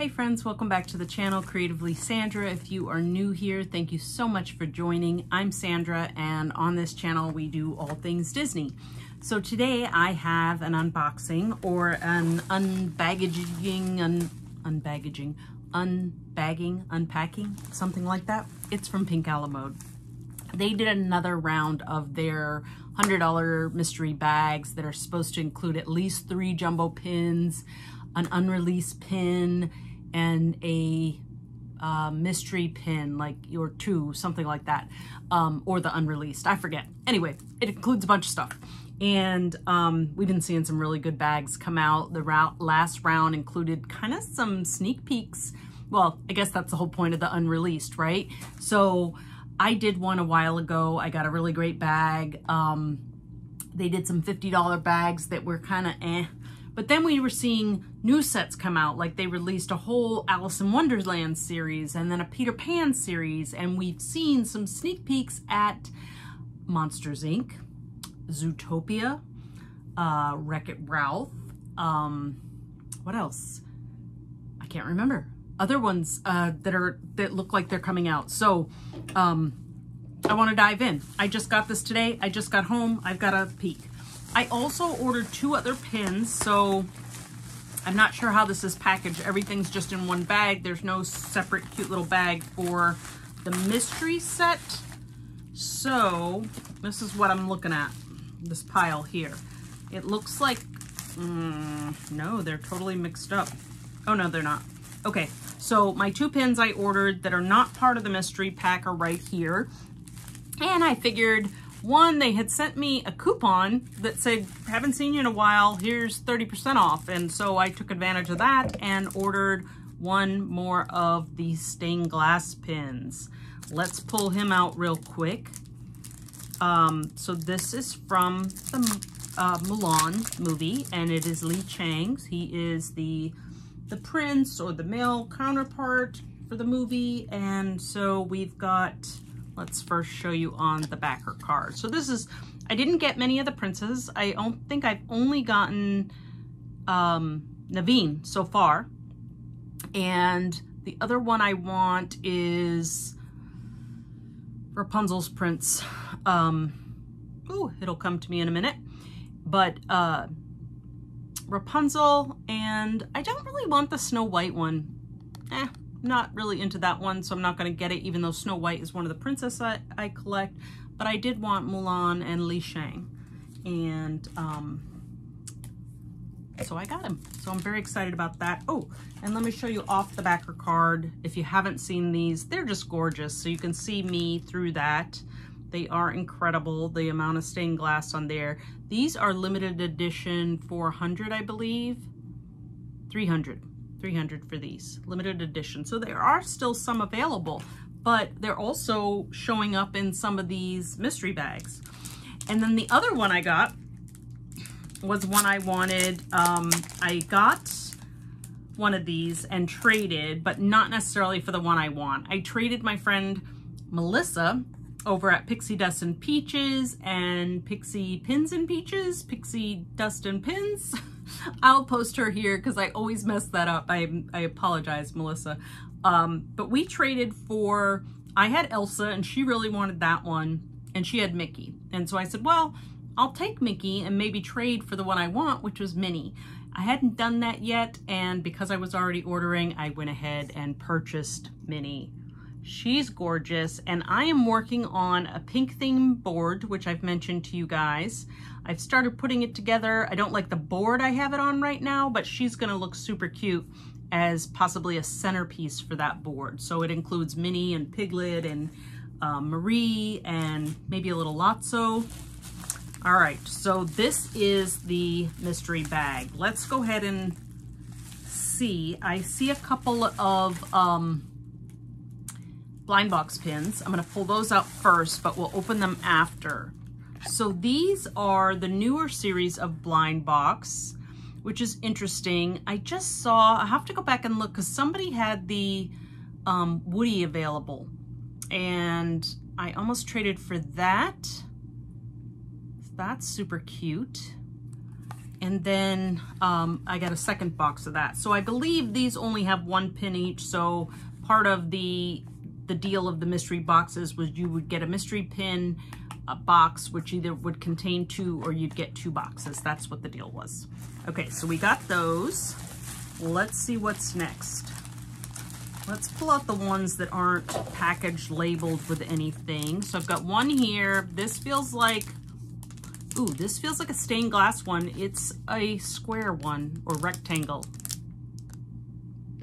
Hey friends, welcome back to the channel, Creatively Sandra. If you are new here, thank you so much for joining. I'm Sandra, and on this channel, we do all things Disney. So today I have an unboxing or an unbaggaging, un, unbaggaging, unbagging, unpacking, something like that. It's from Pink A La Mode. They did another round of their $100 mystery bags that are supposed to include at least three jumbo pins, an unreleased pin, and a uh, mystery pin, like your two, something like that, um, or the unreleased. I forget. Anyway, it includes a bunch of stuff. And um, we've been seeing some really good bags come out. The route, last round included kind of some sneak peeks. Well, I guess that's the whole point of the unreleased, right? So I did one a while ago. I got a really great bag. Um, they did some $50 bags that were kind of eh. But then we were seeing new sets come out, like they released a whole Alice in Wonderland series and then a Peter Pan series, and we've seen some sneak peeks at Monsters Inc., Zootopia, uh, Wreck-It Ralph, um, what else? I can't remember. Other ones uh, that are that look like they're coming out. So um, I want to dive in. I just got this today. I just got home. I've got a peek. I also ordered two other pins, so I'm not sure how this is packaged. Everything's just in one bag. There's no separate cute little bag for the mystery set. So this is what I'm looking at, this pile here. It looks like, mm, no, they're totally mixed up. Oh no, they're not. Okay, so my two pins I ordered that are not part of the mystery pack are right here. And I figured one, they had sent me a coupon that said, haven't seen you in a while, here's 30% off. And so I took advantage of that and ordered one more of the stained glass pins. Let's pull him out real quick. Um, so this is from the uh, Mulan movie, and it is Li Shang's. He is the the prince or the male counterpart for the movie, and so we've got Let's first show you on the backer card. So this is, I didn't get many of the princes. I don't think I've only gotten um, Naveen so far. And the other one I want is Rapunzel's prince. Um, ooh, it'll come to me in a minute. But uh, Rapunzel, and I don't really want the Snow White one. Eh, not really into that one, so I'm not going to get it, even though Snow White is one of the princesses I, I collect. But I did want Mulan and Li Shang. And um, so I got him. So I'm very excited about that. Oh, and let me show you off the backer card. If you haven't seen these, they're just gorgeous. So you can see me through that. They are incredible, the amount of stained glass on there. These are limited edition 400, I believe. 300. 300 for these, limited edition. So there are still some available, but they're also showing up in some of these mystery bags. And then the other one I got was one I wanted. Um, I got one of these and traded, but not necessarily for the one I want. I traded my friend Melissa over at Pixie Dust and Peaches and Pixie Pins and Peaches, Pixie Dust and Pins. I'll post her here because I always mess that up. I, I apologize, Melissa. Um, but we traded for, I had Elsa and she really wanted that one and she had Mickey. And so I said, well, I'll take Mickey and maybe trade for the one I want, which was Minnie. I hadn't done that yet, and because I was already ordering, I went ahead and purchased Minnie. She's gorgeous, and I am working on a pink theme board, which I've mentioned to you guys. I've started putting it together. I don't like the board I have it on right now, but she's gonna look super cute as possibly a centerpiece for that board. So it includes Minnie and Piglet and uh, Marie and maybe a little Lotso. All right, so this is the mystery bag. Let's go ahead and see. I see a couple of um, blind box pins. I'm gonna pull those out first, but we'll open them after. So these are the newer series of blind box, which is interesting. I just saw, I have to go back and look because somebody had the um, Woody available and I almost traded for that. That's super cute. and then um, I got a second box of that. So I believe these only have one pin each. So part of the the deal of the mystery boxes was you would get a mystery pin a box, which either would contain two or you'd get two boxes. That's what the deal was. Okay, so we got those. Let's see what's next. Let's pull out the ones that aren't packaged labeled with anything. So I've got one here. This feels like, ooh, this feels like a stained glass one. It's a square one or rectangle.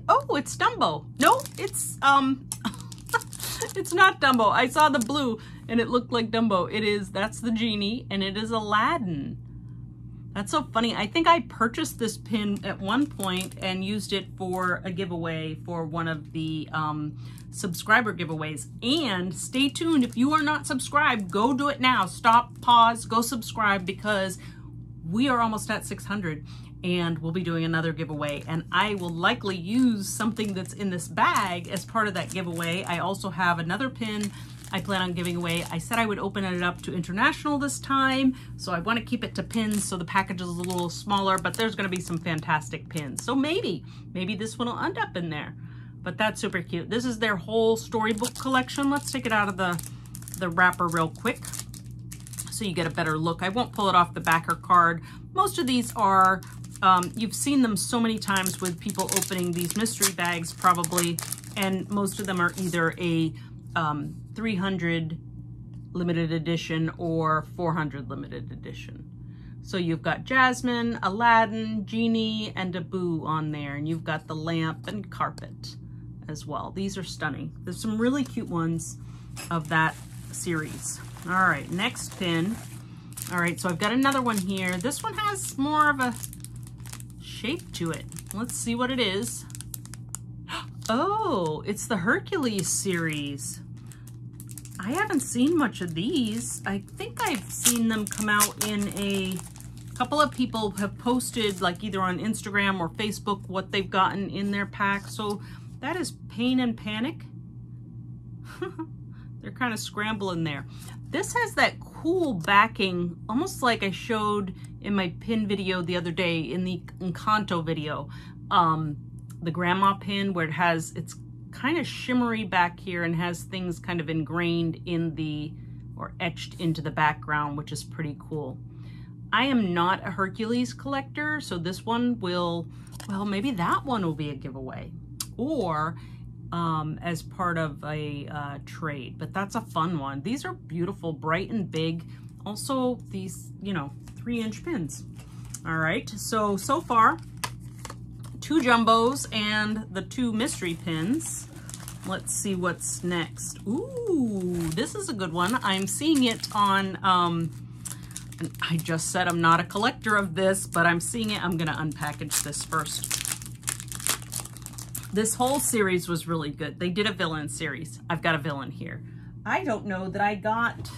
Oh, it's Dumbo. No, it's, um, it's not Dumbo. I saw the blue and it looked like Dumbo. It is, that's the genie and it is Aladdin. That's so funny. I think I purchased this pin at one point and used it for a giveaway for one of the um, subscriber giveaways. And stay tuned. If you are not subscribed, go do it now. Stop, pause, go subscribe because we are almost at 600 and we'll be doing another giveaway and I will likely use something that's in this bag as part of that giveaway. I also have another pin I plan on giving away. I said I would open it up to international this time, so I want to keep it to pins so the package is a little smaller, but there's going to be some fantastic pins. So maybe, maybe this one will end up in there. But that's super cute. This is their whole storybook collection. Let's take it out of the, the wrapper real quick so you get a better look. I won't pull it off the backer card. Most of these are, um, you've seen them so many times with people opening these mystery bags probably, and most of them are either a um, 300 limited edition or 400 limited edition. So you've got Jasmine, Aladdin, Genie, and Abu on there. And you've got the lamp and carpet as well. These are stunning. There's some really cute ones of that series. All right, next pin. All right, so I've got another one here. This one has more of a shape to it. Let's see what it is. Oh, it's the Hercules series. I haven't seen much of these. I think I've seen them come out in a couple of people have posted like either on Instagram or Facebook what they've gotten in their pack. So that is Pain and Panic. They're kind of scrambling there. This has that cool backing, almost like I showed in my pin video the other day in the Encanto video. Um, the grandma pin where it has, it's kind of shimmery back here and has things kind of ingrained in the, or etched into the background, which is pretty cool. I am not a Hercules collector, so this one will, well, maybe that one will be a giveaway. Or um, as part of a uh, trade, but that's a fun one. These are beautiful, bright and big. Also, these, you know, three inch pins. All right, so, so far, two jumbos and the two mystery pins. Let's see what's next. Ooh, this is a good one. I'm seeing it on, um, I just said I'm not a collector of this, but I'm seeing it. I'm going to unpackage this first. This whole series was really good. They did a villain series. I've got a villain here. I don't know that I got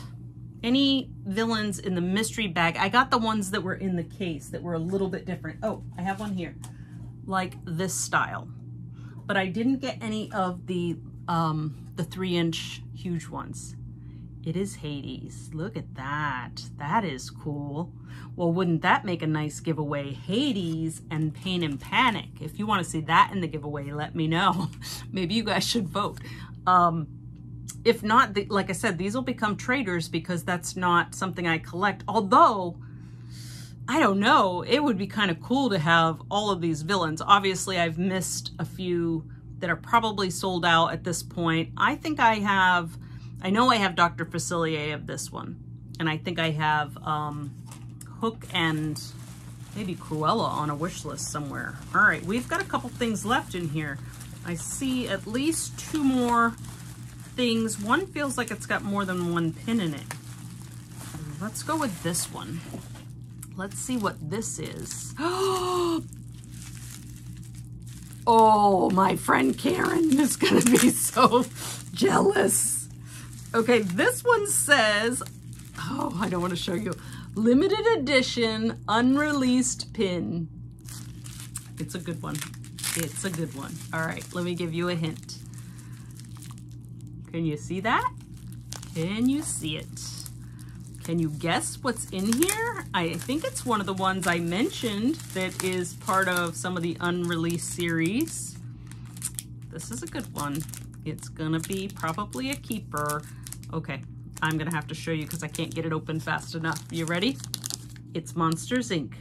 any villains in the mystery bag. I got the ones that were in the case that were a little bit different. Oh, I have one here like this style. But I didn't get any of the, um, the three inch huge ones. It is Hades. Look at that. That is cool. Well, wouldn't that make a nice giveaway? Hades and Pain and Panic. If you want to see that in the giveaway, let me know. Maybe you guys should vote. Um, if not, the, like I said, these will become traders because that's not something I collect. Although, I don't know, it would be kind of cool to have all of these villains. Obviously, I've missed a few that are probably sold out at this point. I think I have, I know I have Dr. Facilier of this one. And I think I have um, Hook and maybe Cruella on a wish list somewhere. All right, we've got a couple things left in here. I see at least two more things. One feels like it's got more than one pin in it. Let's go with this one. Let's see what this is. Oh, my friend Karen is going to be so jealous. Okay, this one says, oh, I don't want to show you. Limited edition, unreleased pin. It's a good one. It's a good one. All right, let me give you a hint. Can you see that? Can you see it? Can you guess what's in here? I think it's one of the ones I mentioned that is part of some of the unreleased series. This is a good one. It's gonna be probably a keeper. Okay, I'm gonna have to show you because I can't get it open fast enough. You ready? It's Monsters, Inc.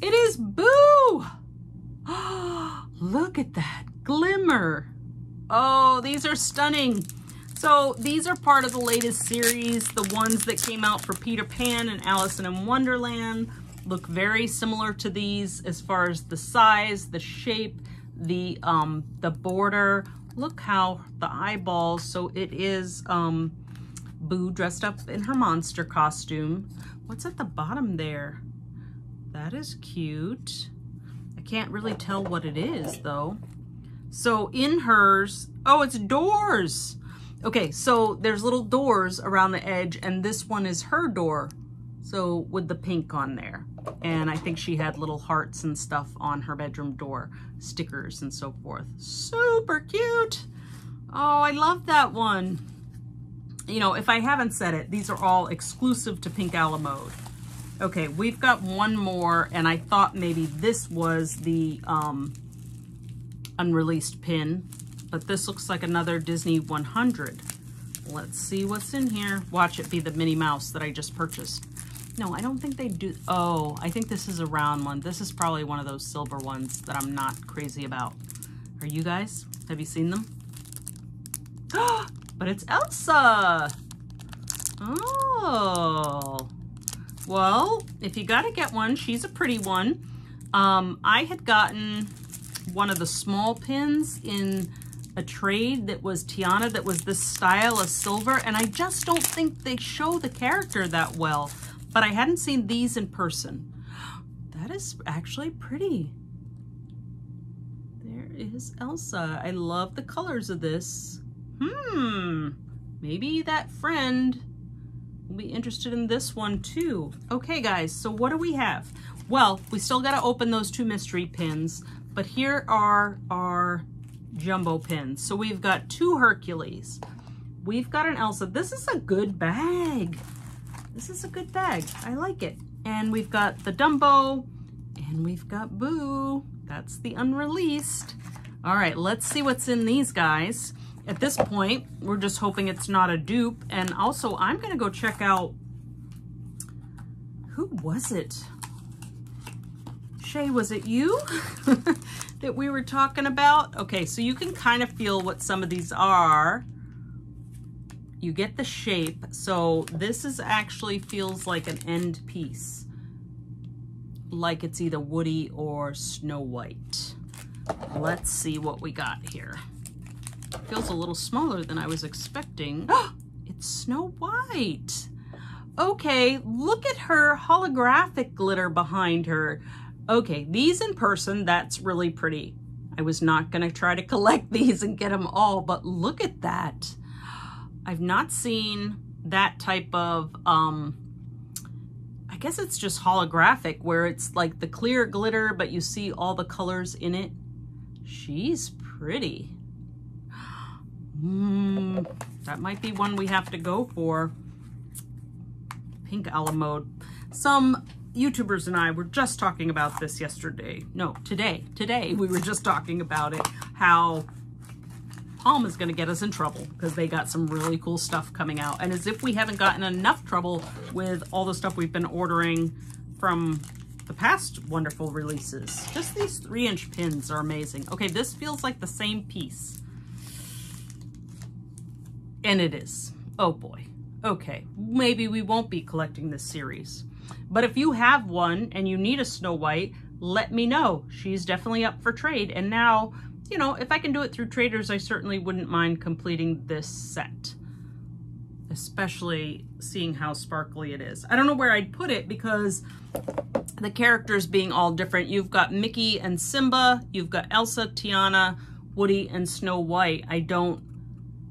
It is Boo! Look at that glimmer. Oh, these are stunning. So these are part of the latest series, the ones that came out for Peter Pan and Alice in Wonderland look very similar to these as far as the size, the shape, the um, the border. Look how the eyeballs, so it is um, Boo dressed up in her monster costume. What's at the bottom there? That is cute. I can't really tell what it is though. So in hers, oh, it's doors. Okay, so there's little doors around the edge and this one is her door. So with the pink on there. And I think she had little hearts and stuff on her bedroom door, stickers and so forth. Super cute. Oh, I love that one. You know, if I haven't said it, these are all exclusive to Pink A La Mode. Okay, we've got one more, and I thought maybe this was the um, unreleased pin but this looks like another Disney 100. Let's see what's in here. Watch it be the Minnie Mouse that I just purchased. No, I don't think they do. Oh, I think this is a round one. This is probably one of those silver ones that I'm not crazy about. Are you guys? Have you seen them? but it's Elsa. Oh. Well, if you got to get one, she's a pretty one. Um, I had gotten one of the small pins in a trade that was Tiana that was this style of silver, and I just don't think they show the character that well. But I hadn't seen these in person. That is actually pretty. There is Elsa. I love the colors of this. Hmm, maybe that friend will be interested in this one too. Okay, guys, so what do we have? Well, we still got to open those two mystery pins, but here are our jumbo pins. So we've got two Hercules. We've got an Elsa. This is a good bag. This is a good bag. I like it. And we've got the Dumbo and we've got Boo. That's the unreleased. All right, let's see what's in these guys. At this point, we're just hoping it's not a dupe. And also, I'm going to go check out, who was it? Shay, was it you? that we were talking about. Okay, so you can kind of feel what some of these are. You get the shape. So this is actually feels like an end piece. Like it's either Woody or Snow White. Let's see what we got here. Feels a little smaller than I was expecting. it's Snow White. Okay, look at her holographic glitter behind her. Okay, these in person, that's really pretty. I was not going to try to collect these and get them all, but look at that. I've not seen that type of, um, I guess it's just holographic where it's like the clear glitter, but you see all the colors in it. She's pretty. Mm, that might be one we have to go for. Pink A La Mode. Some YouTubers and I were just talking about this yesterday. No, today. Today we were just talking about it. How Palm is going to get us in trouble because they got some really cool stuff coming out. And as if we haven't gotten enough trouble with all the stuff we've been ordering from the past wonderful releases. Just these three inch pins are amazing. Okay, this feels like the same piece. And it is. Oh boy. Okay, maybe we won't be collecting this series. But if you have one and you need a Snow White, let me know. She's definitely up for trade. And now, you know, if I can do it through traders, I certainly wouldn't mind completing this set. Especially seeing how sparkly it is. I don't know where I'd put it because the characters being all different. You've got Mickey and Simba. You've got Elsa, Tiana, Woody, and Snow White. I don't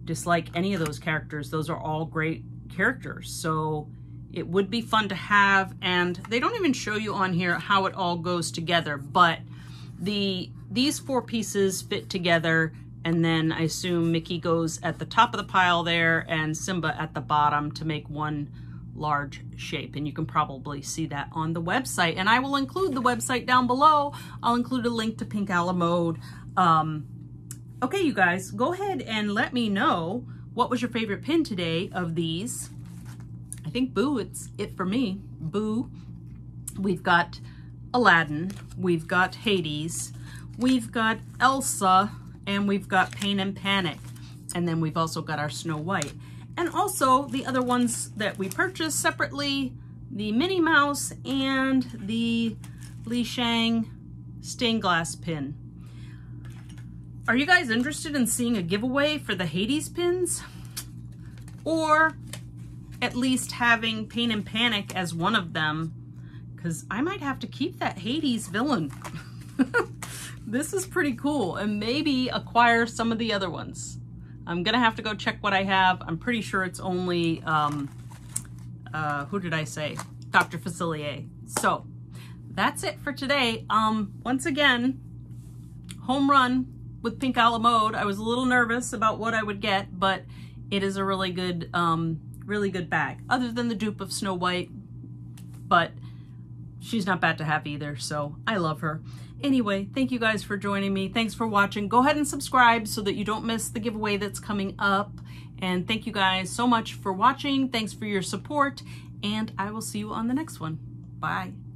dislike any of those characters. Those are all great characters. So it would be fun to have and they don't even show you on here how it all goes together but the these four pieces fit together And then I assume Mickey goes at the top of the pile there and Simba at the bottom to make one large shape. And you can probably see that on the website. And I will include the website down below. I'll include a link to Pink A La Mode. Um, okay, you guys, go ahead and let me know what was your favorite pin today of these. I think Boo, it's it for me. Boo. We've got Aladdin. We've got Hades. We've got Elsa. And we've got Pain and Panic. And then we've also got our Snow White. And also the other ones that we purchased separately, the Minnie Mouse and the Li Shang stained glass pin. Are you guys interested in seeing a giveaway for the Hades pins? Or at least having Pain and Panic as one of them? Because I might have to keep that Hades villain. this is pretty cool. And maybe acquire some of the other ones. I'm gonna have to go check what I have. I'm pretty sure it's only, um, uh, who did I say? Dr. Facilier. So that's it for today. Um, once again, home run with Pink A La Mode. I was a little nervous about what I would get, but it is a really good, um, really good bag. Other than the dupe of Snow White, but she's not bad to have either, so I love her. Anyway, thank you guys for joining me. Thanks for watching. Go ahead and subscribe so that you don't miss the giveaway that's coming up. And thank you guys so much for watching. Thanks for your support. And I will see you on the next one. Bye.